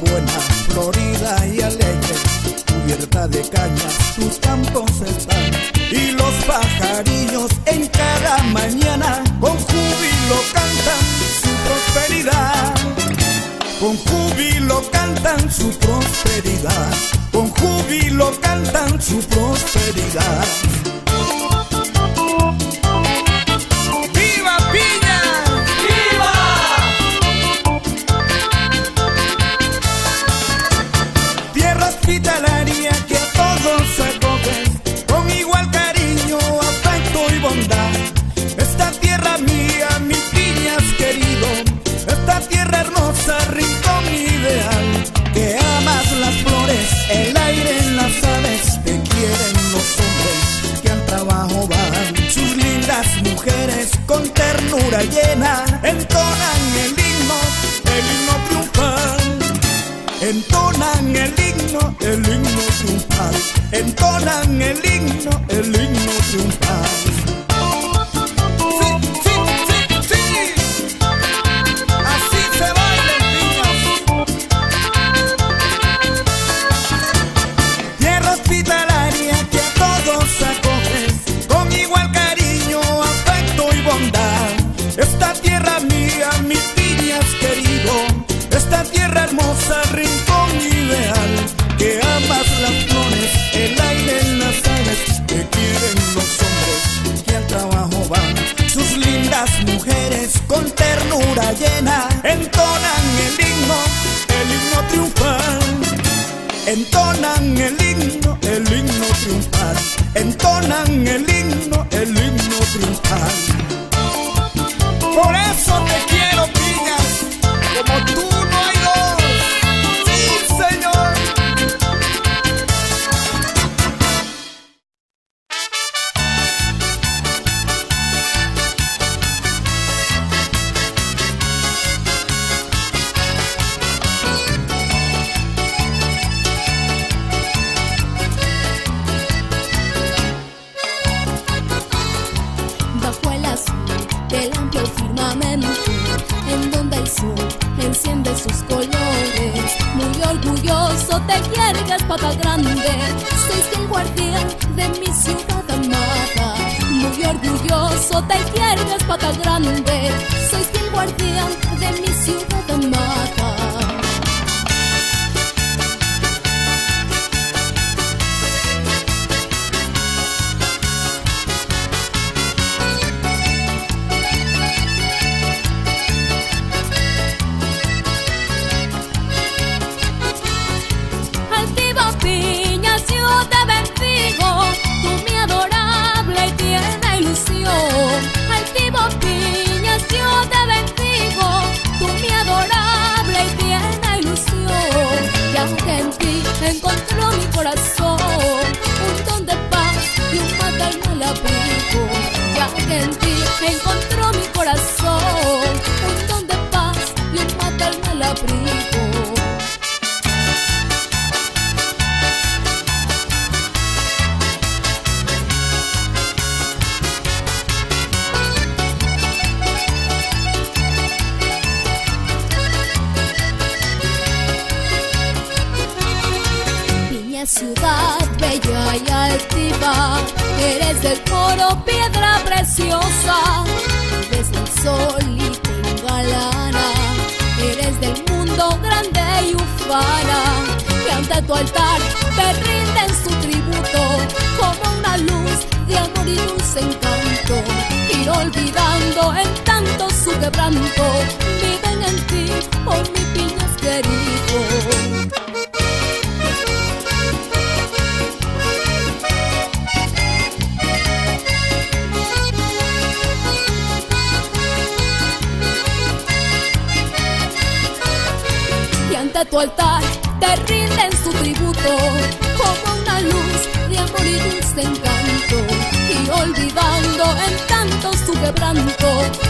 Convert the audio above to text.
Buena, florida y alegre, cubierta de cañas, tus campos están. Y los pajarillos en cada mañana con júbilo cantan su prosperidad. Con júbilo cantan su prosperidad. Con júbilo cantan su prosperidad. Entonan el himno, el himno triunfal. Entonan el himno, el himno triunfal. En donde el sol enciende sus colores. Muy orgulloso te yergues, pata grande, sois el guardián de mi ciudad amada. Muy orgulloso te yergues, pata grande, sois el guardián de mi ciudad amada. Abrigo. Ciudad bella y altiva, eres del coro piedra preciosa, tu altar te rinden su tributo, como una luz de amor y dulce encanto, ir olvidando en tanto su quebranto, viven en ti, oh mi piñas querido. tu altar tanto